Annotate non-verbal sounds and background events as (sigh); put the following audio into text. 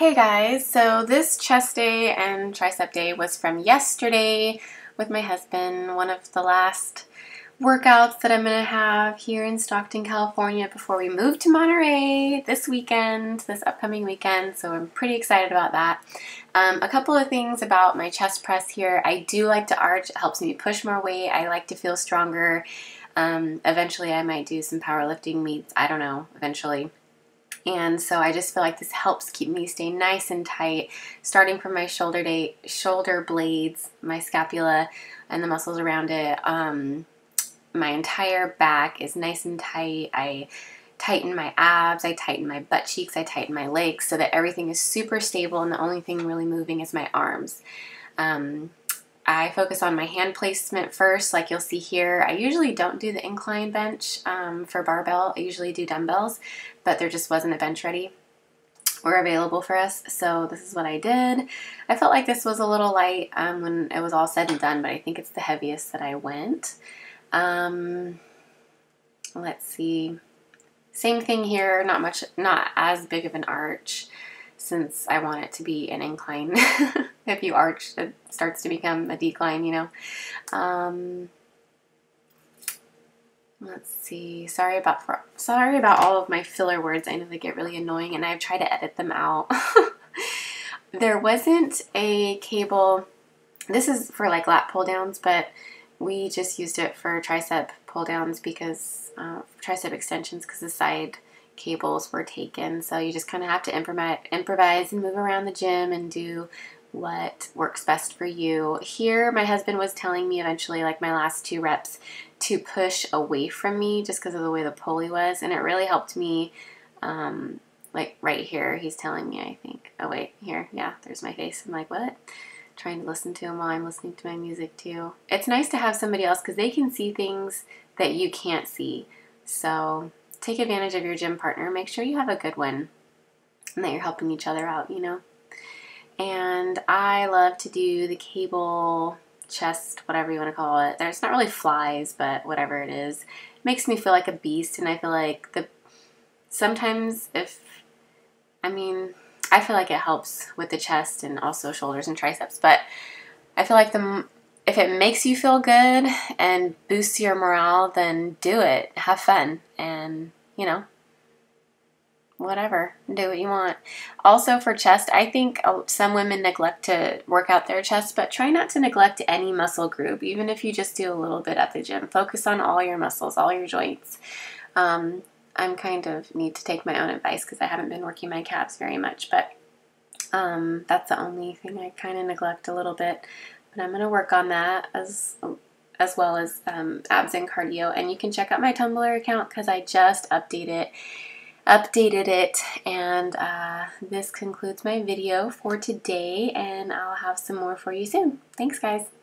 Hey guys, so this chest day and tricep day was from yesterday with my husband, one of the last workouts that I'm going to have here in Stockton, California before we move to Monterey this weekend, this upcoming weekend, so I'm pretty excited about that. Um, a couple of things about my chest press here. I do like to arch, it helps me push more weight, I like to feel stronger. Um, eventually I might do some powerlifting meets, I don't know, eventually. And so I just feel like this helps keep me stay nice and tight, starting from my shoulder day, shoulder blades, my scapula, and the muscles around it. Um, my entire back is nice and tight. I tighten my abs, I tighten my butt cheeks, I tighten my legs so that everything is super stable and the only thing really moving is my arms. Um, I focus on my hand placement first, like you'll see here. I usually don't do the incline bench um, for barbell. I usually do dumbbells, but there just wasn't a bench ready or available for us, so this is what I did. I felt like this was a little light um, when it was all said and done, but I think it's the heaviest that I went. Um, let's see. Same thing here, not much, not as big of an arch since I want it to be an incline. (laughs) if you arch, it starts to become a decline, you know. Um, let's see. Sorry about for, sorry about all of my filler words. I know they get really annoying, and I've tried to edit them out. (laughs) there wasn't a cable. This is for like lat pull downs, but we just used it for tricep pull downs because uh, tricep extensions because the side cables were taken. So you just kind of have to improvise, and move around the gym and do what works best for you. Here, my husband was telling me eventually, like my last two reps, to push away from me just because of the way the pulley was, and it really helped me. Um, like right here, he's telling me, I think. Oh, wait, here, yeah, there's my face. I'm like, what? Trying to listen to him while I'm listening to my music too. It's nice to have somebody else because they can see things that you can't see. So take advantage of your gym partner. Make sure you have a good one and that you're helping each other out, you know. And I love to do the cable chest, whatever you want to call it. There's not really flies, but whatever it is. It makes me feel like a beast and I feel like the sometimes if I mean, I feel like it helps with the chest and also shoulders and triceps, but I feel like the if it makes you feel good and boosts your morale, then do it. Have fun and, you know, whatever. Do what you want. Also, for chest, I think uh, some women neglect to work out their chest, but try not to neglect any muscle group, even if you just do a little bit at the gym. Focus on all your muscles, all your joints. Um, I'm kind of need to take my own advice because I haven't been working my calves very much, but um, that's the only thing I kind of neglect a little bit but I'm going to work on that as as well as um, abs and cardio. And you can check out my Tumblr account because I just updated updated it. And uh, this concludes my video for today, and I'll have some more for you soon. Thanks, guys.